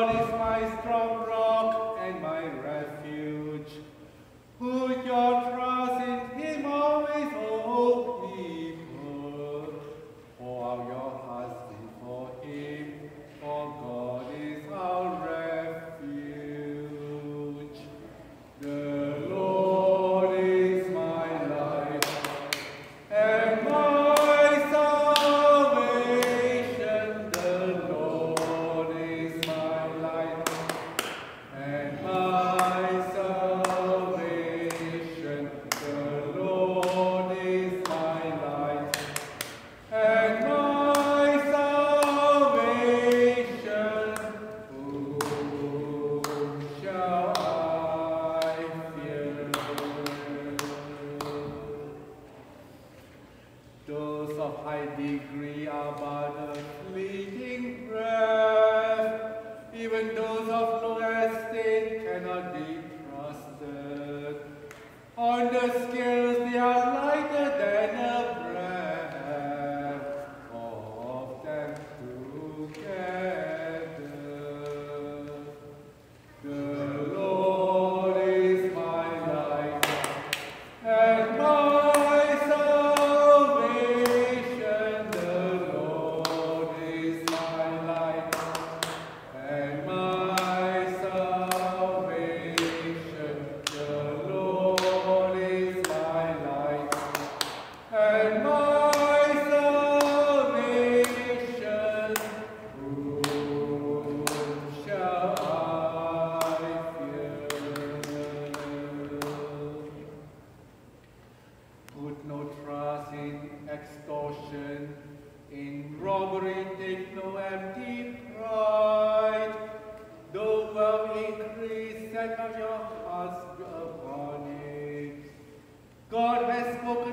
Lord is my strong rock and my refuge. Who your trust of high degree are but a fleeting breath. Even those of low estate cannot be trusted. On the scale extortion, in robbery take no empty pride, though wealth increase and of your husband upon it. God has spoken